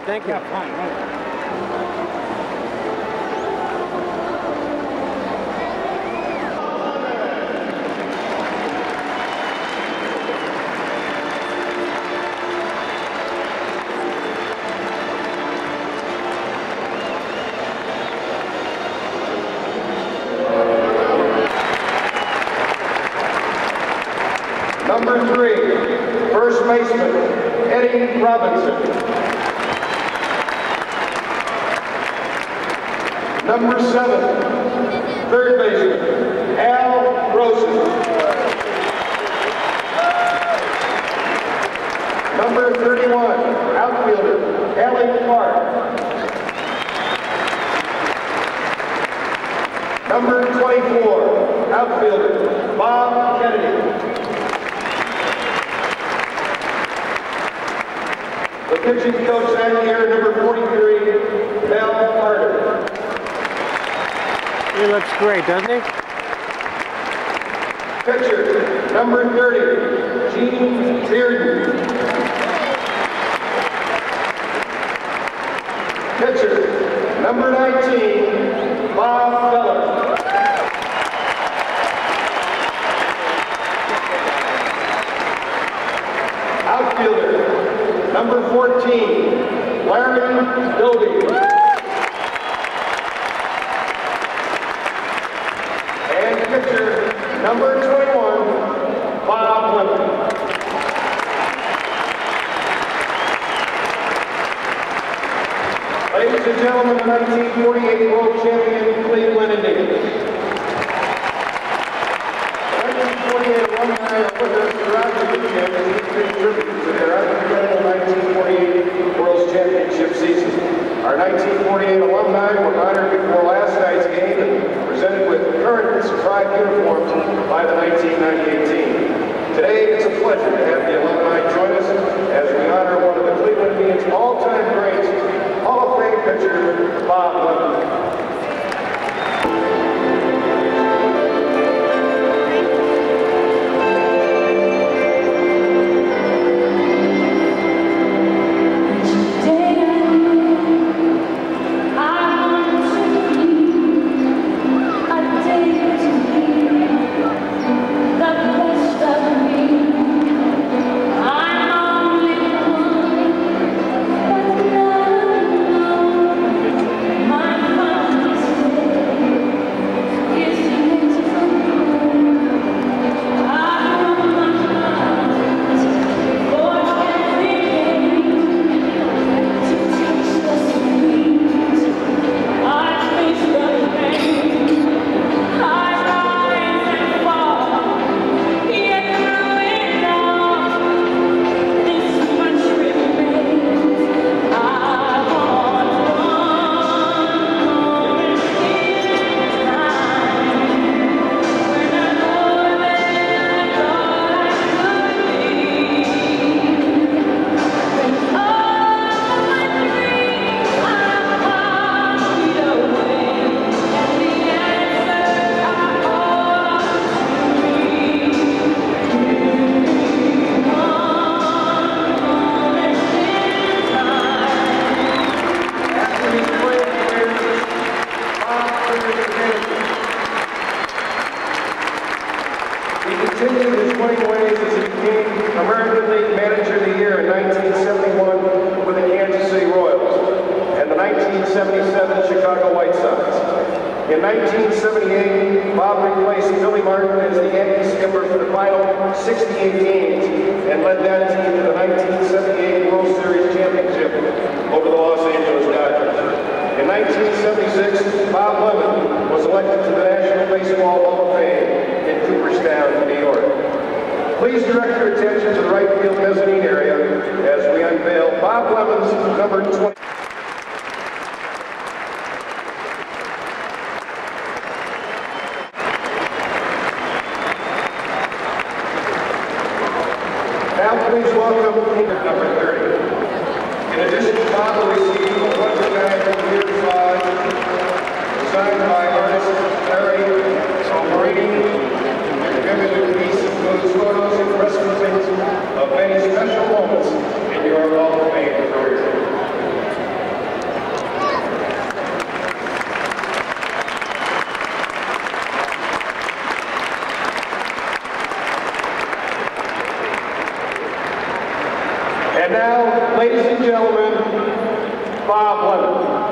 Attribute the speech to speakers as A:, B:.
A: Thank you.
B: Yeah, fine. right.
C: Number three, first baseman, Eddie Robinson. Number seven, third baseman, Al Rosen. Number 31, outfielder, Allie Clark. Number 24, outfielder, Bob Kennedy. The pitching coach that year, number 43,
A: He looks great, doesn't he?
C: Pitcher, number 30, Gene Bearden. Pitcher, number 19, Bob Feller. Outfielder, number 14, Larry Doby. And pitcher, number 21, Bob Lemon. Ladies and gentlemen, the 1948 World Champion Cleveland Indians. 1948 alumni the we pay tribute to their unforgettable 1948 World Championship season. Our 1948 alumni were honored before last night's game and presented with current tribe uniforms by the 1998 team. Today, it's a pleasure to have the alumni join us as we honor one of the Cleveland Indians' all-time greats, Hall of Fame pitcher In 1978, Bob replaced Billy Martin as the Yankee skipper for the final 68 games and led that team to the 1978 World Series championship over the Los Angeles Dodgers. In 1976, Bob Lemon was elected to the National Baseball Hall of Fame in Cooperstown, New York. Please direct your attention to the right field mezzanine area as we unveil Bob Lemon's number 20. Ladies and gentlemen,
B: Bob Levitt.